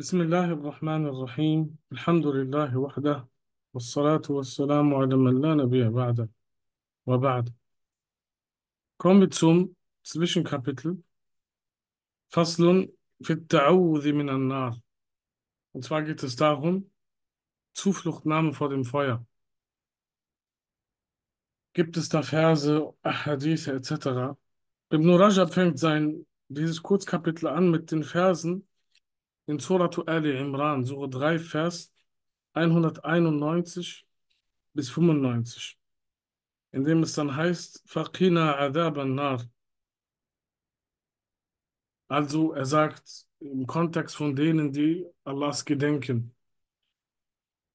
بسم الله الرحمن الرحيم الحمد لله وحده والصلاة والسلام على من لا نبي بعده وبعد kommen wir zum Zwischenkapitel Faslun في التعوذ من النار und zwar geht es darum Zufluchtnahme vor dem Feuer gibt es da Verse, Hadithe etc. Ibn Rajab fängt sein dieses Kurzkapitel an mit den Versen in Suratu Ali Imran, Sura 3, Vers 191 bis 95, in dem es dann heißt, Faqina adab an-nar. Also er sagt im Kontext von denen, die Allahs gedenken.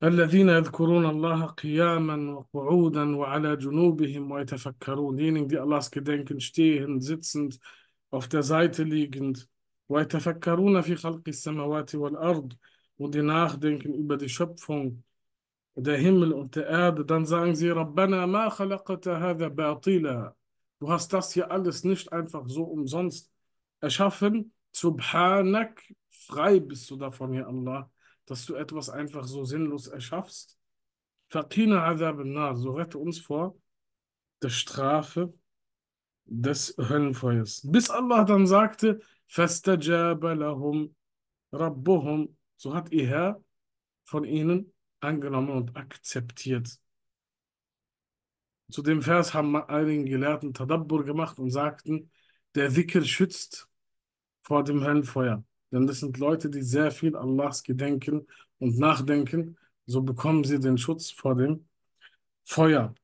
الذين يذكرون الله قياما وقعودا وعلى جنوبهم ويتفكرون diejenigen, die Allahs gedenken, stehen, sitzend, auf der Seite liegend, ويتفكرون في خلق السماوات والأرض und die nachdenken über die Schöpfung der Himmel und der Erde, dann sagen sie, Rabbana ma khalaqta hadha batila. Du hast das hier alles nicht einfach so umsonst erschaffen. Subhanak, frei bist du davon, ja Allah, dass du etwas einfach so sinnlos erschaffst. Faqina adhab nar, so rette uns vor der Strafe des Höllenfeuers. Bis Allah dann sagte, fastajaba lahum rabbuhum, so hat ihr Herr von ihnen angenommen und akzeptiert. Zu dem Vers haben einige Gelehrten Tadabbur gemacht und sagten, der Dhikr schützt vor dem Höllenfeuer. Denn das sind Leute, die sehr viel Allahs gedenken und nachdenken, so bekommen sie den Schutz vor dem Feuer.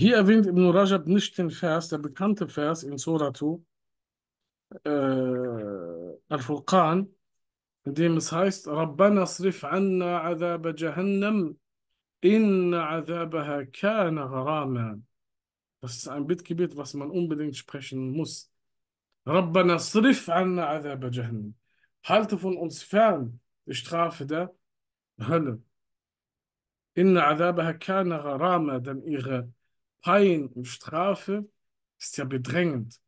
Hier erwähnt Ibn Rajab nicht den Vers, der bekannte Vers in Suratu äh, Al-Furqan, in dem es heißt, Rabbana srif anna adhab jahannam, inna adhabaha kana gharama. Das ist ein Bittgebet, was man unbedingt sprechen muss. Rabbana srif anna adhab jahannam. Halte von uns fern die Strafe der Hölle. Inna adhabaha kana gharama, denn ihre Pein und Strafe ist ja bedrängend.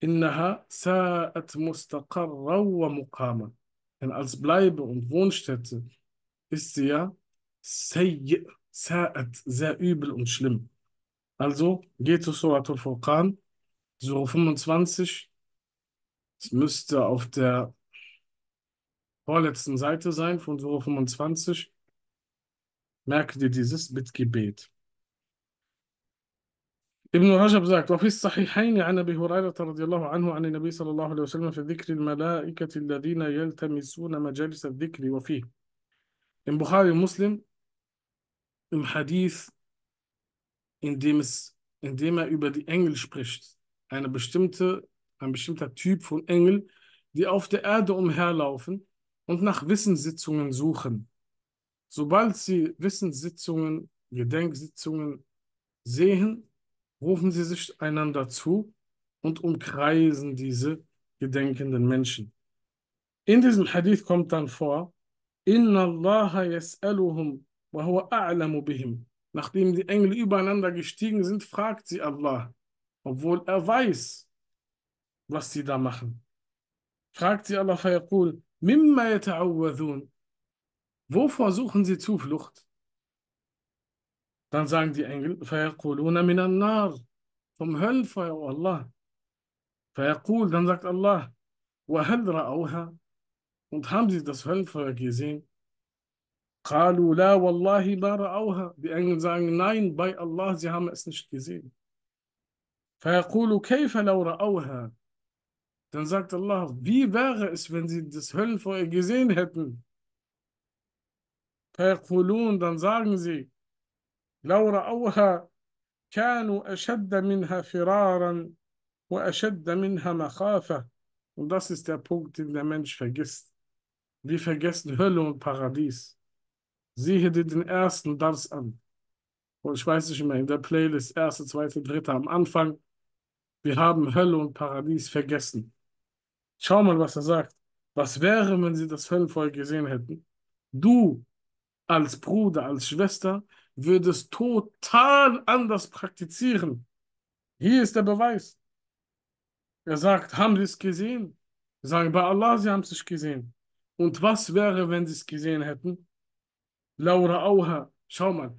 Innaha sa'at mustaqarra wa muqama. Denn als Bleibe und Wohnstätte ist sie ja sayy, sa'at, sehr übel und schlimm. Also geht zu Surat al-Furqan, Surah 25. Es müsste auf der vorletzten Seite sein von Surah 25. Merke dir dieses Bittgebet. ابن رجب sagt وفي الصحيحين عن ابي هريره رضي الله عنه عن النبي صلى الله عليه وسلم في ذكر الملائكه الذين يلتمسون مجالس الذكر وفيه im Bukhari Muslim im Hadith in dem es in dem er über die Engel spricht eine bestimmte ein bestimmter Typ von Engel die auf der Erde umherlaufen und nach Wissenssitzungen suchen sobald sie Wissenssitzungen Gedenksitzungen sehen rufen sie sich einander zu und umkreisen diese gedenkenden Menschen. In diesem Hadith kommt dann vor, Inna Allah yas'aluhum wa huwa a'lamu bihim. Nachdem die Engel übereinander gestiegen sind, fragt sie Allah, obwohl er weiß, was sie da machen. Fragt sie Allah fayaqul, mimma yata'awwadhun. Wovor suchen sie Zuflucht? Dann sagen die Engel, فَيَقُولُونَ مِنَ النَّارِ Vom Höllenfeuer, oh Allah. فَيَقُول, dann sagt Allah, وَهَلْ رَأَوْهَا Und haben sie das Höllenfeuer gesehen? قَالُوا لَا وَاللَّهِ مَا رَأَوْهَا Die Engel sagen, nein, bei Allah, sie haben es nicht gesehen. فَيَقُولُ كَيْفَ لَوْ رَأَوْهَا Dann sagt Allah, wie wäre es, wenn sie das Höllenfeuer gesehen hätten? فَيَقُولُونَ Dann sagen sie, لو رأوها كانوا أشد منها فرارا وأشد منها مخافة. Und das ist der Punkt, den der Mensch vergisst. Wir vergessen Hölle und Paradies. Siehe dir den ersten Dars an. Und ich weiß nicht mehr, in der Playlist, erste, zweite, dritte am Anfang. Wir haben Hölle und Paradies vergessen. Schau mal, was er sagt. Was wäre, wenn sie das Höllenfeuer gesehen hätten? Du als Bruder, als Schwester würde es total anders praktizieren. Hier ist der Beweis. Er sagt, haben Sie es gesehen? Sagen, bei Allah, sie haben es nicht gesehen. Und was wäre, wenn sie es gesehen hätten? Laura Auha, schau mal,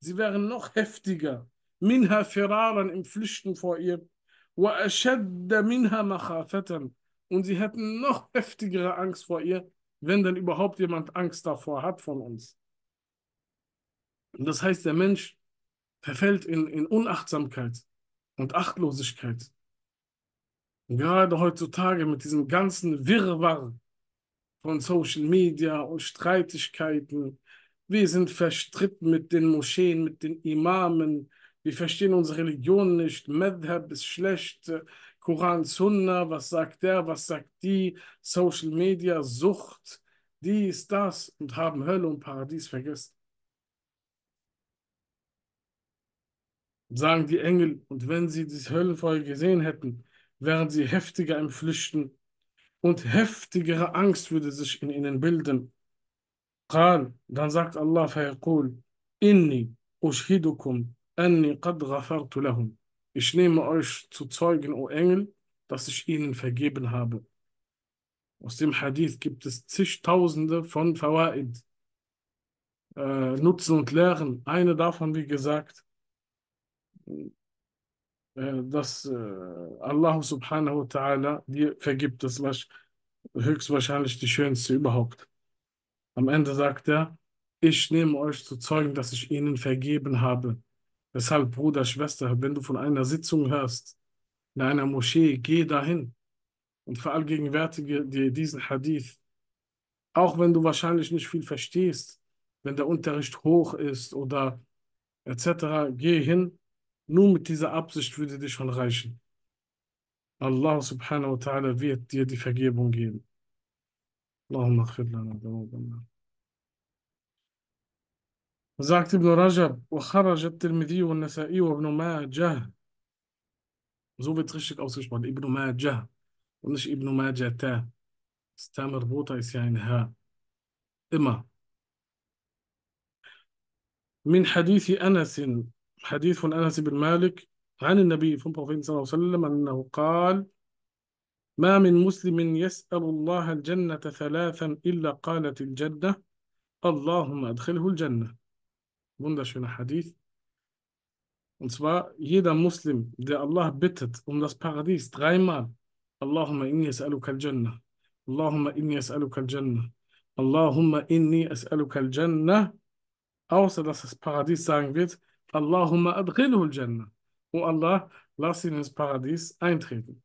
sie wären noch heftiger. Minha Firaran im Flüchten vor ihr. Und sie hätten noch heftigere Angst vor ihr, wenn denn überhaupt jemand Angst davor hat von uns. Das heißt, der Mensch verfällt in, in Unachtsamkeit und Achtlosigkeit. Und gerade heutzutage mit diesem ganzen Wirrwarr von Social Media und Streitigkeiten. Wir sind verstritten mit den Moscheen, mit den Imamen. Wir verstehen unsere Religion nicht. Madhab ist schlecht. Koran Sunna, was sagt der, was sagt die, Social Media, Sucht, dies, das und haben Hölle und Paradies vergessen. Sagen die Engel, und wenn sie das Höllenfeuer gesehen hätten, wären sie heftiger im Flüchten und heftigere Angst würde sich in ihnen bilden. Dann sagt Allah, inni ushidukum anni qad ghafartu lahum. Ich nehme euch zu Zeugen, o Engel, dass ich ihnen vergeben habe. Aus dem Hadith gibt es zigtausende von Fawaid, äh, Nutzen und Lehren. Eine davon, wie gesagt, äh, dass äh, Allah subhanahu wa ta'ala dir vergibt. Das war höchstwahrscheinlich die schönste überhaupt. Am Ende sagt er, ich nehme euch zu Zeugen, dass ich ihnen vergeben habe. Deshalb, Bruder, Schwester, wenn du von einer Sitzung hörst, in einer Moschee, geh dahin und verallgegenwärtige dir diesen Hadith. Auch wenn du wahrscheinlich nicht viel verstehst, wenn der Unterricht hoch ist oder etc., geh hin nur mit dieser Absicht würde dir schon reichen. Allah subhanahu wa ta'ala wird dir die Vergebung geben. Allahumma aghfir lana dhunubana. Sagt Ibn Rajab, وخرج الترمذي والنسائي وابن ماجه. Wird richtig ausgesprochen, Ibn Majah und nicht Ibn Majah. Das Tamer ist ja ein Herr. Immer. من حديث أنس حديث أنس بن مالك عن النبي صلى الله عليه وسلم أنه قال ما من مسلم يسأل الله الجنة ثلاثا إلا قالت الجنة اللهم أدخله الجنة wunderschöner Hadith und zwar jeder Muslim der Allah bittet um das Paradies dreimal Allahumma inni as'aluka al-Jannah Allahumma inni as'aluka al-Jannah Allahumma inni as'aluka al-Jannah außer dass das Paradies sagen wird Allahumma adkhilhu al-Jannah. O Allah, lass ihn ins Paradies eintreten.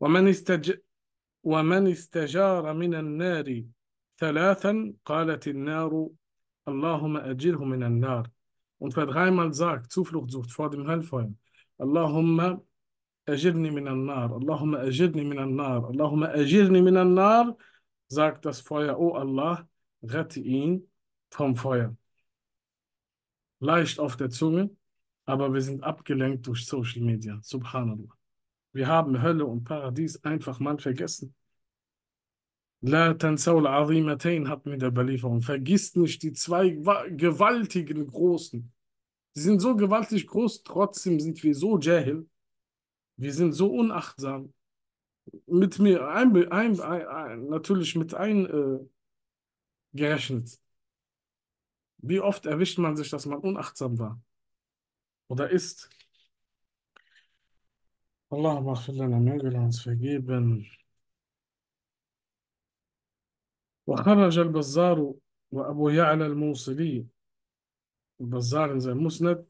ومن استج... ومن استجار من النار ثلاثا قالت النار Allahumma ajirhu minan nar. Und wer dreimal sagt, Zuflucht sucht vor dem Höllenfeuer, Allahumma ajirni minan nar, Allahumma ajirni minan nar, Allahumma ajirni minan nar, sagt das Feuer, O oh Allah, rette ihn vom Feuer. Leicht auf der Zunge, aber wir sind abgelenkt durch Social Media. Subhanallah. Wir haben Hölle und Paradies einfach mal vergessen. La tansaul azimatain hat mit der Belieferung. Vergisst nicht die zwei gewaltigen Großen. Die sind so gewaltig groß, trotzdem sind wir so jahil. Wir sind so unachtsam. Mit mir ein, ein, ein, natürlich mit ein äh, gerechnet. Wie oft erwischt man sich, dass man unachtsam war oder ist? Allah möge uns vergeben. وخرج البزار وأبو يعلى الموصلي. البزار زي مسند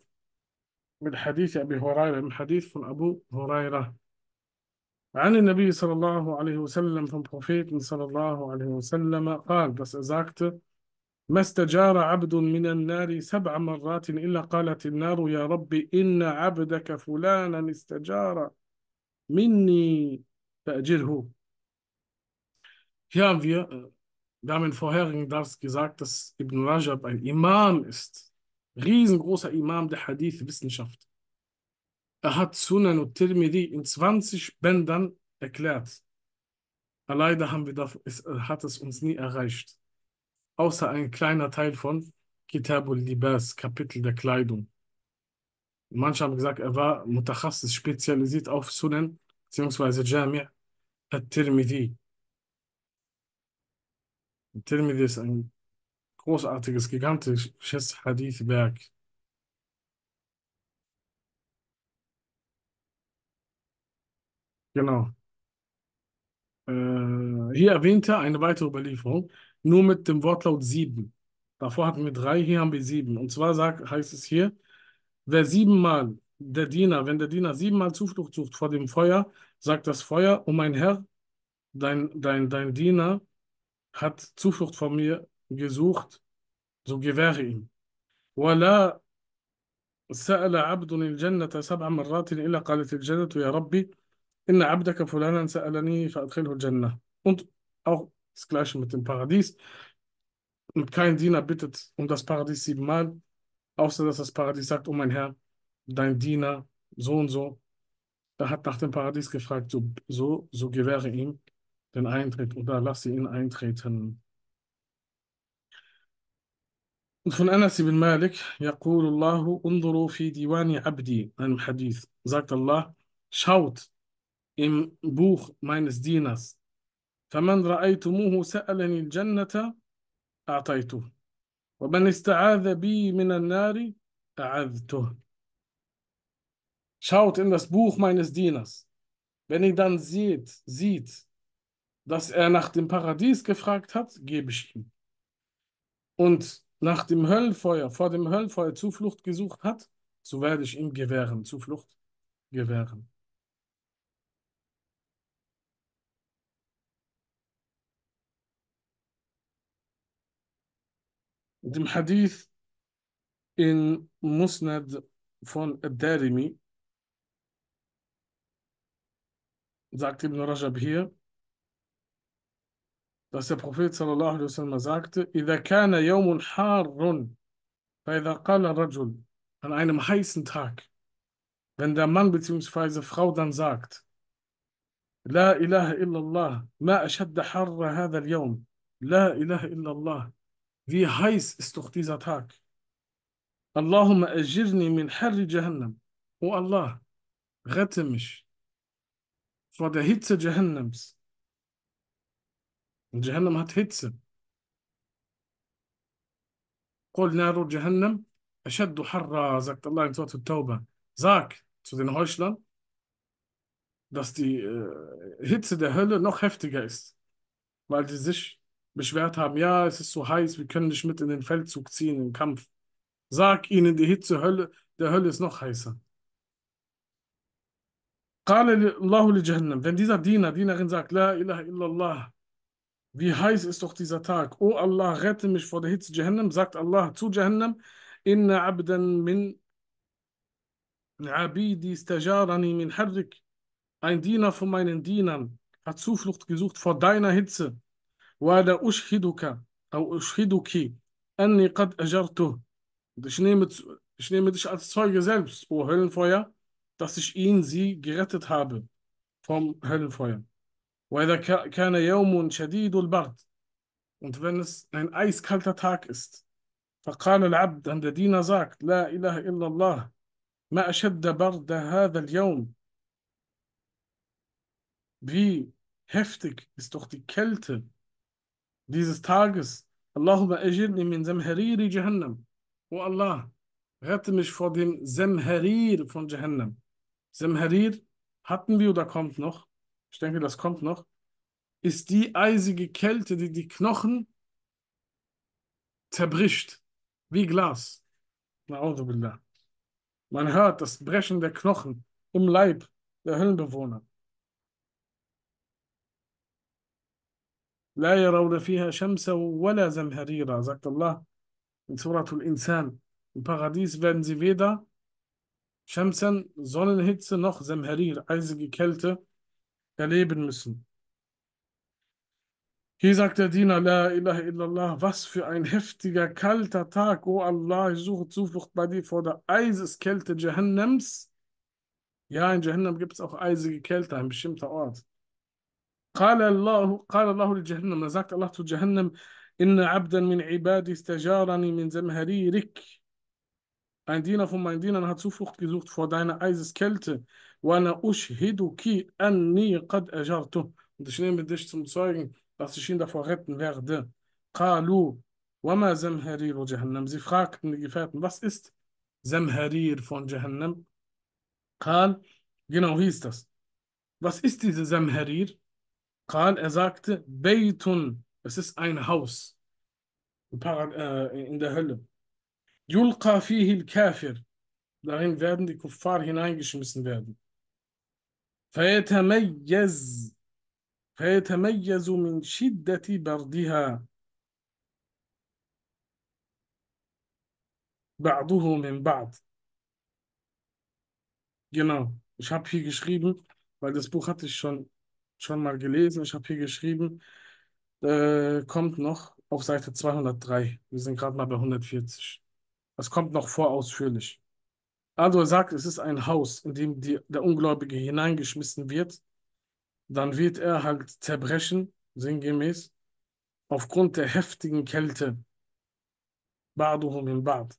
من حديث أبي هريرة من حديث من أبو هريرة. عن النبي صلى الله عليه وسلم vom Propheten صلى الله عليه وسلم قال er sagte ما استجار عبد من النار سبع مرات إلا قالت النار يا رب إن عبدك فلانا استجار مني فأجره äh, wir haben in vorherigen Dars gesagt, dass Ibn Rajab ein Imam ist. Riesengroßer Imam der Hadith-Wissenschaft. Er hat Sunan und Tirmidhi in 20 Bändern erklärt. Leider haben wir das, hat es uns nie erreicht außer ein kleiner Teil von Kitabul Libas, Kapitel der Kleidung. Manche haben gesagt, er war Mutakhassis, spezialisiert auf Sunan, beziehungsweise Jami', At-Tirmidhi. Tirmidhi ist ein großartiges, gigantisches Hadith-Werk. Genau. Äh, hier erwähnt er eine weitere Überlieferung, nur mit dem Wortlaut sieben. Davor hatten wir drei, hier haben wir sieben. Und zwar sagt, heißt es hier, wer siebenmal der Diener, wenn der Diener siebenmal Zuflucht sucht vor dem Feuer, sagt das Feuer, oh mein Herr, dein, dein, dein Diener hat Zuflucht vor mir gesucht, so gewähre ihm. ولا سأل عبد الجنة سبع مرات إلا قالت الجنة يا ربي إن عبدك فلانا سألني فأدخله الجنة. Und auch das Gleiche mit dem Paradies. Und kein Diener bittet um das Paradies siebenmal, außer dass das Paradies sagt, oh mein Herr, dein Diener, so und so, er hat nach dem Paradies gefragt, so, so, so gewähre ihm den Eintritt oder lasse ihn eintreten. Und von Anas ibn Malik, يقول الله انظروا في ديوان عبدي, einem Hadith, sagt Allah, schaut im Buch meines Dieners, فمن رأيتموه سألني الجنة أعطيته ومن استعاذ بي من النار أعذته Schaut in das Buch meines Dieners. Wenn ihr dann seht, sieht, dass er nach dem Paradies gefragt hat, gebe ich ihm. Und nach dem Höllenfeuer, vor dem Höllenfeuer Zuflucht gesucht hat, so werde ich ihm gewähren, Zuflucht gewähren. Dem Hadith in Musnad von Ad-Darimi sagt Ibn Rajab hier, dass der Prophet sallallahu alaihi wasallam sagte, إذا كان يوم حار فإذا قال الرجل an einem heißen Tag, wenn der Mann bzw. Frau dann sagt, لا إله إلا الله ما أشد حر هذا اليوم لا إله إلا الله wie heiß ist doch dieser Tag Allahumma ajirni min harri Jahannam O Allah, rette mich vor der Hitze Jahannams und Jahannam hat Hitze. قل نار جهنم أشد حرا sagt Allah in Surah Tauba. Sag zu den Heuchlern, dass die äh, Hitze der Hölle noch heftiger ist, weil sie sich beschwert haben, ja, es ist so heiß, wir können nicht mit in den Feldzug ziehen, im Kampf. Sag ihnen, die Hitze Hölle, der Hölle ist noch heißer. قال الله لجهنم, wenn dieser Diener, Dienerin sagt, La ilaha illallah, wie heiß ist doch dieser Tag. O Allah, rette mich vor der Hitze Jahannam, sagt Allah zu Jahannam, Inna abdan min abidi stajarani min harrik. Ein Diener von meinen Dienern hat Zuflucht gesucht vor deiner Hitze. Wada ushhiduka, au ushhiduki, anni qad ajartuh. Ich nehme, ich nehme dich als Zeuge selbst, o Höllenfeuer, dass ich ihn, sie gerettet habe vom Höllenfeuer. وإذا كان يوم شديد البرد und wenn es ein eiskalter Tag ist فقال العبد dann der Diener sagt لا إله إلا الله ما أشد برد هذا اليوم wie heftig ist doch die Kälte dieses Tages Allahumma ajirni min zamhariri Jahannam O Allah rette mich vor dem Zemharir von Jahannam Zemharir hatten wir oder kommt noch ich denke, das kommt noch, ist die eisige Kälte, die die Knochen zerbricht, wie Glas. Man hört das Brechen der Knochen im Leib der Höllenbewohner. لا يرون فيها شمسا ولا زمهريرا, sagt Allah in Suratul Insan. Im Paradies werden sie weder Shamsan, Sonnenhitze, noch Zemherir, eisige Kälte, erleben müssen. Hier sagt der Diener, La ilaha illallah, was für ein heftiger, kalter Tag. O Allah, ich suche Zuflucht bei dir vor der Eiseskälte Jahannams. Ja, in Jahannam gibt es auch eisige Kälte, ein bestimmter Ort. قال الله قال الله لجهنم, da sagt Allah zu Jahannam, إن عبدا من عبادي استجارني من زمهريرك ein Diener von meinen Dienern hat Zuflucht gesucht vor deiner Eiseskälte. Wala ushhiduki anni qad ajartu. Und ich nehme dich zum Zeugen, dass ich ihn davor retten werde. Qalu wama zamhariru jahannam. Sie fragten die Gefährten, was ist Zamharir von Jahannam? Qal, genau hieß das. Was ist diese Zamharir? Qal, er sagte, Beitun, es ist ein Haus äh, in der Hölle. Yulqa fihi al-Kafir. Darin werden die Kuffar hineingeschmissen werden. فيتميز فيتميز من شدة بردها بعضه من بعض. Genau, ich habe hier geschrieben, weil das Buch hatte ich schon, schon mal gelesen. Ich habe hier geschrieben, äh, kommt noch auf Seite 203. Wir sind gerade mal bei 140. Das kommt noch vor ausführlich. Also er sagt, es ist ein Haus, in dem die, der Ungläubige hineingeschmissen wird. Dann wird er halt zerbrechen, sinngemäß, aufgrund der heftigen Kälte. Ba'duhum in Ba'd.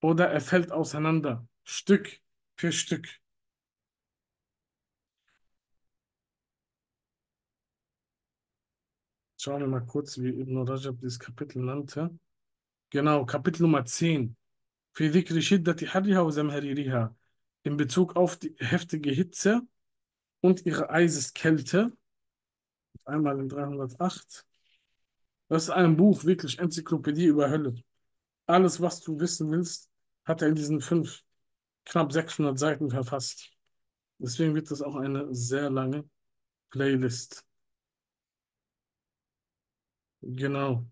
Oder er fällt auseinander, Stück für Stück. Schauen wir mal kurz, wie Ibn Rajab dieses Kapitel nannte. Genau, Kapitel Nummer 10. في ذكر شدة حرها وزمهريرها. In Bezug auf die heftige Hitze und ihre Eiseskälte. Einmal in 308. Das ist ein Buch, wirklich Enzyklopädie über Hölle. Alles, was du wissen willst, hat er in diesen fünf, knapp 600 Seiten verfasst. Deswegen wird das auch eine sehr lange Playlist. Genau.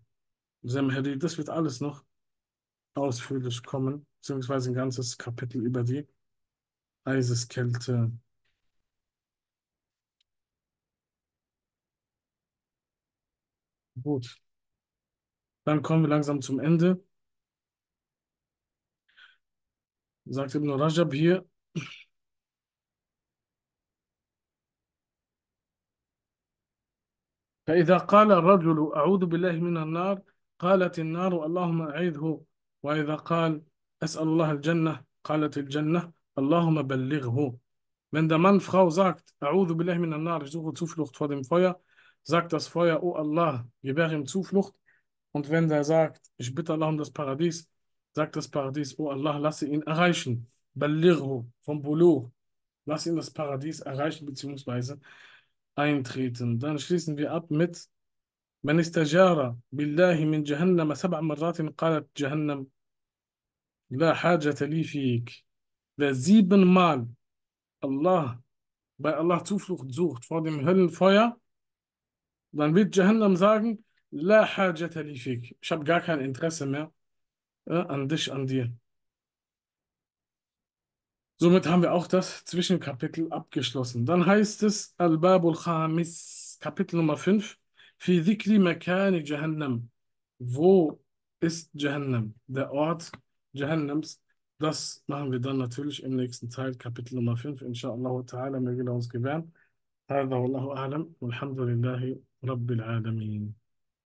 Zemheri, das wird alles noch ausführlich kommen, beziehungsweise ein ganzes Kapitel über die Eiseskälte. Gut. Dann kommen wir langsam zum Ende. Sagt Ibn Rajab hier, فإذا قال الرجل أعوذ بالله من النار قالت النار اللهم أعيذه وإذا قال أسأل الله الجنة قالت الجنة اللهم بلغه Wenn der Mann Frau sagt, A'udhu billahi min nar, ich suche Zuflucht vor dem Feuer, sagt das Feuer, oh Allah, gewähre ihm Zuflucht. Und wenn der sagt, ich bitte Allah um das Paradies, sagt das Paradies, oh Allah, lasse ihn erreichen. Ballirhu, vom Buluch. Lass ihn das Paradies erreichen, beziehungsweise eintreten. Dann schließen wir ab mit من استجار بالله من جهنم سبع مرات قالت جهنم لا حاجة لي فيك Wer siebenmal Allah, bei Allah Zuflucht sucht vor dem Höllenfeuer, dann wird Jahannam sagen, La hajata li fik. Ich habe gar kein Interesse mehr äh, an dich, an dir. Somit haben wir auch das Zwischenkapitel abgeschlossen. Dann heißt es Al-Babul Khamis, Kapitel Nummer 5, Fi dhikri makani Jahannam. Wo ist Jahannam? Der Ort Jahannams. Das machen wir dann natürlich im nächsten Teil, Kapitel Nummer 5, inshallah ta'ala, möge er uns gewähren. هذا والله أعلم والحمد لله رب العالمين